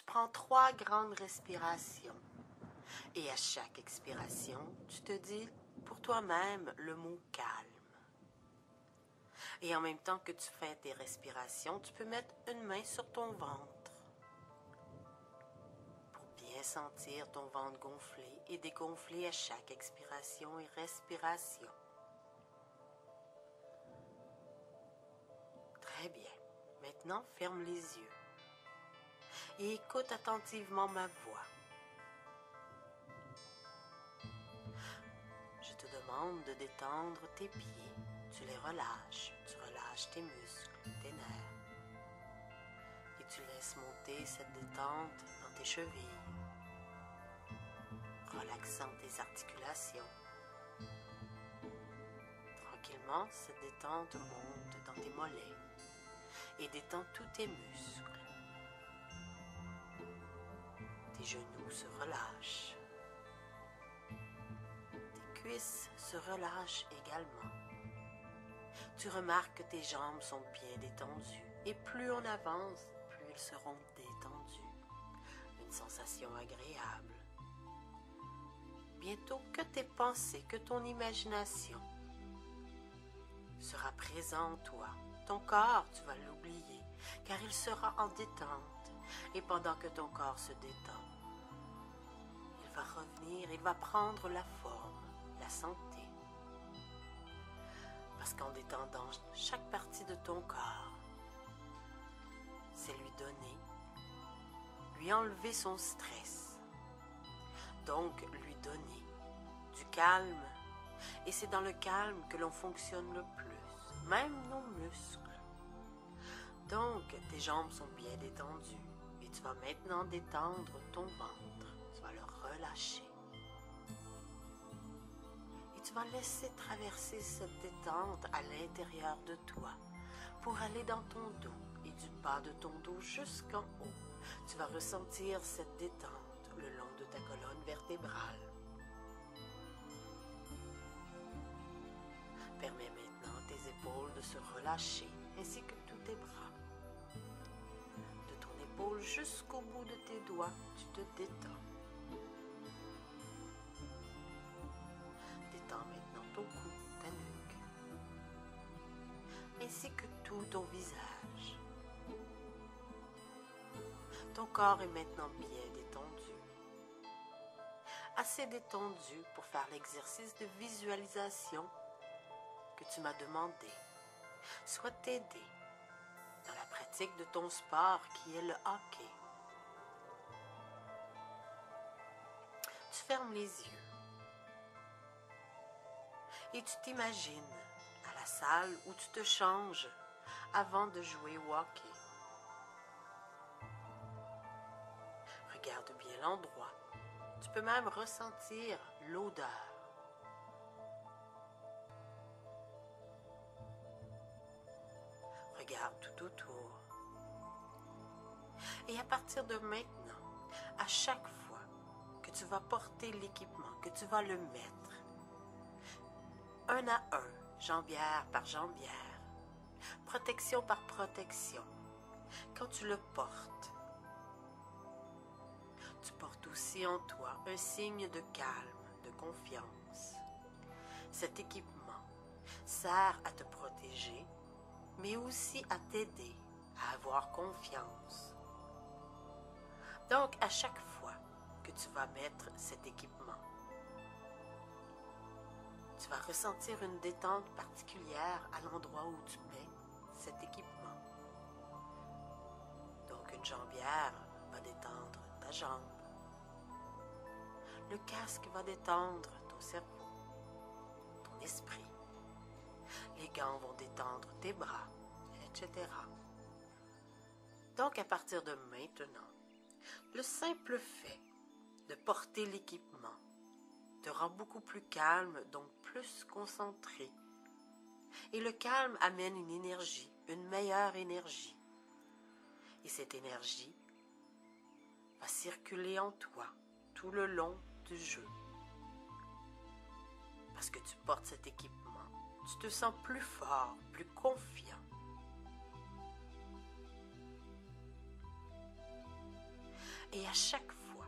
tu prends trois grandes respirations. Et à chaque expiration, tu te dis pour toi-même le mot calme. Et en même temps que tu fais tes respirations, tu peux mettre une main sur ton ventre pour bien sentir ton ventre gonfler et dégonfler à chaque expiration et respiration. Très bien. Maintenant, ferme les yeux écoute attentivement ma voix. Je te demande de détendre tes pieds. Tu les relâches. Tu relâches tes muscles, tes nerfs. Et tu laisses monter cette détente dans tes chevilles, relaxant tes articulations. Tranquillement, cette détente monte dans tes mollets et détend tous tes muscles. Tes genoux se relâchent. Tes cuisses se relâchent également. Tu remarques que tes jambes sont bien détendues et plus on avance, plus elles seront détendues. Une sensation agréable. Bientôt que tes pensées, que ton imagination sera présent en toi. Ton corps, tu vas l'oublier, car il sera en détente. Et pendant que ton corps se détend, revenir, il va prendre la forme, la santé. Parce qu'en détendant chaque partie de ton corps, c'est lui donner, lui enlever son stress. Donc lui donner du calme. Et c'est dans le calme que l'on fonctionne le plus, même nos muscles. Donc tes jambes sont bien détendues et tu vas maintenant détendre ton ventre. Et tu vas laisser traverser cette détente à l'intérieur de toi pour aller dans ton dos et du bas de ton dos jusqu'en haut. Tu vas ressentir cette détente le long de ta colonne vertébrale. Permets maintenant tes épaules de se relâcher ainsi que tous tes bras. De ton épaule jusqu'au bout de tes doigts, tu te. Détends Ton corps est maintenant bien détendu. Assez détendu pour faire l'exercice de visualisation que tu m'as demandé. Soit t'aider dans la pratique de ton sport qui est le hockey. Tu fermes les yeux et tu t'imagines à la salle où tu te changes avant de jouer au hockey. Bien l'endroit. Tu peux même ressentir l'odeur. Regarde tout autour. Et à partir de maintenant, à chaque fois que tu vas porter l'équipement, que tu vas le mettre, un à un, jambière par jambière, protection par protection, quand tu le portes aussi en toi un signe de calme, de confiance. Cet équipement sert à te protéger, mais aussi à t'aider à avoir confiance. Donc, à chaque fois que tu vas mettre cet équipement, tu vas ressentir une détente particulière à l'endroit où tu mets cet équipement. Donc, une jambière va détendre ta jambe. Le casque va détendre ton cerveau, ton esprit. Les gants vont détendre tes bras, etc. Donc à partir de maintenant, le simple fait de porter l'équipement te rend beaucoup plus calme, donc plus concentré. Et le calme amène une énergie, une meilleure énergie. Et cette énergie va circuler en toi tout le long jeu. Parce que tu portes cet équipement, tu te sens plus fort, plus confiant. à chaque fois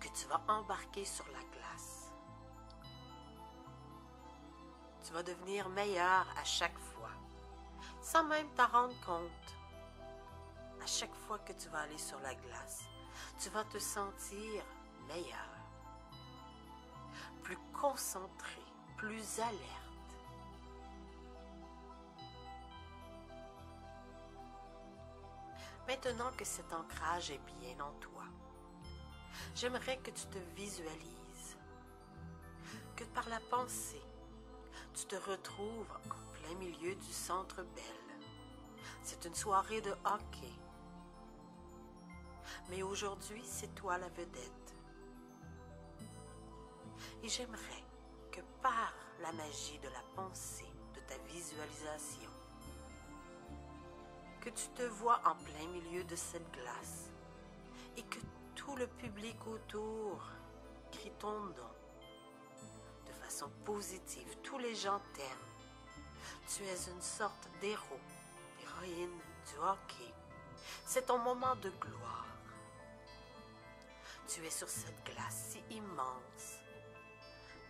que tu vas embarquer sur la glace, tu vas devenir meilleur à chaque fois, sans même t'en rendre compte. À chaque fois que tu vas aller sur la glace, tu vas te sentir meilleur, plus concentré, plus alerte. Maintenant que cet ancrage est bien en toi, j'aimerais que tu te visualises, que par la pensée, tu te retrouves en plein milieu du centre Belle. C'est une soirée de hockey. Mais aujourd'hui, c'est toi la vedette. Et j'aimerais que par la magie de la pensée, de ta visualisation, que tu te vois en plein milieu de cette glace et que tout le public autour crie ton nom de façon positive. Tous les gens t'aiment. Tu es une sorte d'héros, d'héroïne du hockey. C'est ton moment de gloire. Tu es sur cette glace si immense,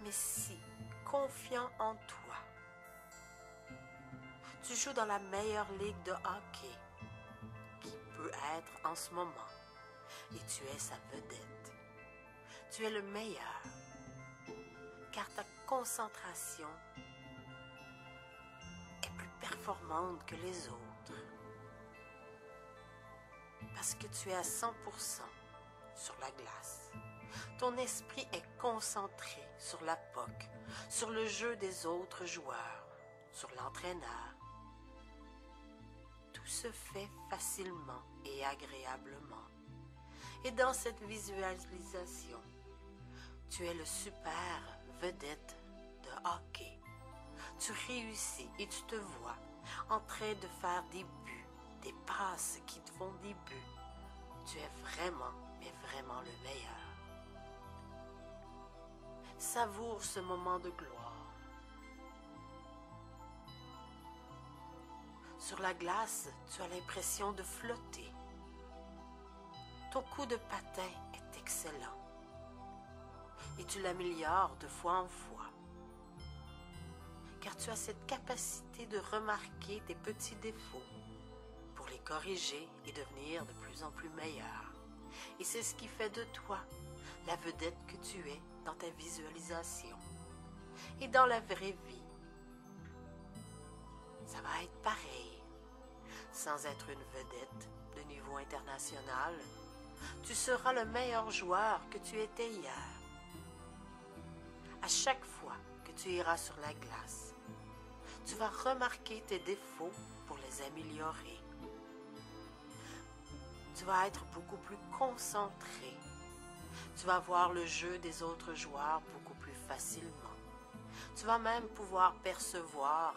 mais si confiant en toi tu joues dans la meilleure ligue de hockey qui peut être en ce moment. Et tu es sa vedette. Tu es le meilleur. Car ta concentration est plus performante que les autres. Parce que tu es à 100% sur la glace. Ton esprit est concentré sur la POC, sur le jeu des autres joueurs, sur l'entraîneur, se fait facilement et agréablement. Et dans cette visualisation, tu es le super vedette de hockey. Tu réussis et tu te vois en train de faire des buts, des passes qui te font des buts. Tu es vraiment, mais vraiment le meilleur. Savoure ce moment de gloire. Sur la glace, tu as l'impression de flotter. Ton coup de patin est excellent et tu l'améliores de fois en fois. Car tu as cette capacité de remarquer tes petits défauts pour les corriger et devenir de plus en plus meilleur. Et c'est ce qui fait de toi la vedette que tu es dans ta visualisation et dans la vraie vie. Ça va être pareil sans être une vedette de niveau international, tu seras le meilleur joueur que tu étais hier. À chaque fois que tu iras sur la glace, tu vas remarquer tes défauts pour les améliorer. Tu vas être beaucoup plus concentré. Tu vas voir le jeu des autres joueurs beaucoup plus facilement. Tu vas même pouvoir percevoir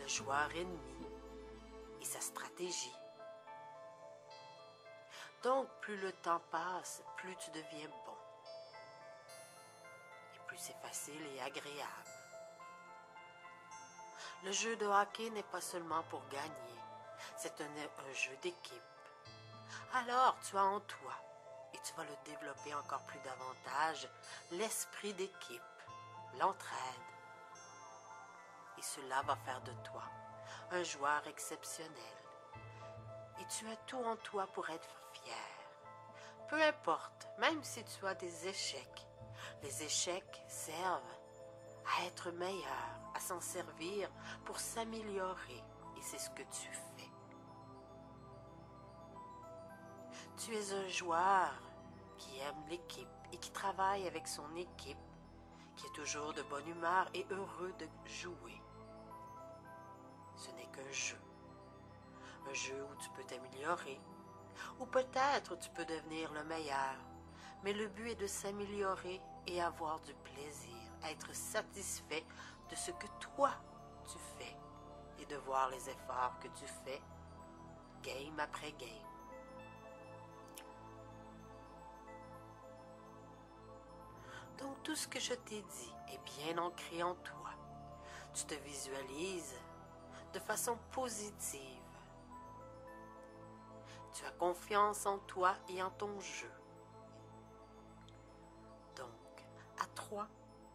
le joueur ennemi sa stratégie. Donc, plus le temps passe, plus tu deviens bon. Et plus c'est facile et agréable. Le jeu de hockey n'est pas seulement pour gagner, c'est un, jeu d'équipe. Alors, tu as en toi, et tu vas le développer encore plus davantage, l'esprit d'équipe, l'entraide. Et cela va faire de toi un joueur exceptionnel. Et tu as tout en toi pour être fier. Peu importe, même si tu as des échecs, les échecs servent à être meilleur, à s'en servir pour s'améliorer. Et c'est ce que tu fais. Tu es un joueur qui aime l'équipe et qui travaille avec son équipe, qui est toujours de bonne humeur et heureux de jouer ce n'est qu'un jeu. Un jeu où tu peux t'améliorer, ou peut-être tu peux devenir le meilleur. Mais le but est de s'améliorer et avoir du plaisir, être satisfait de ce que toi tu fais et de voir les efforts que tu fais game après game. Tout ce que je t'ai dit est bien ancré en toi. Tu te visualises de façon positive. Tu as confiance en toi et en ton jeu. Donc, à trois,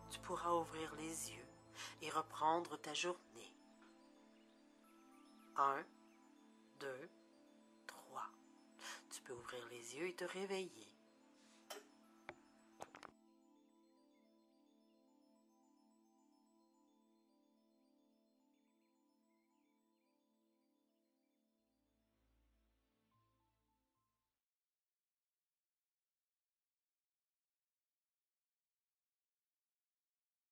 tu pourras ouvrir les yeux et reprendre ta journée. Un, deux, trois. Tu peux ouvrir les yeux et te réveiller.